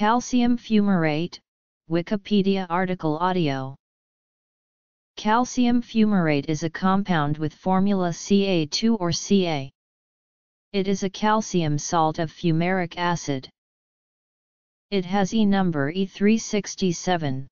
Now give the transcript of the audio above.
Calcium fumarate, Wikipedia article audio. Calcium fumarate is a compound with formula Ca2 or Ca. It is a calcium salt of fumaric acid. It has E number E367.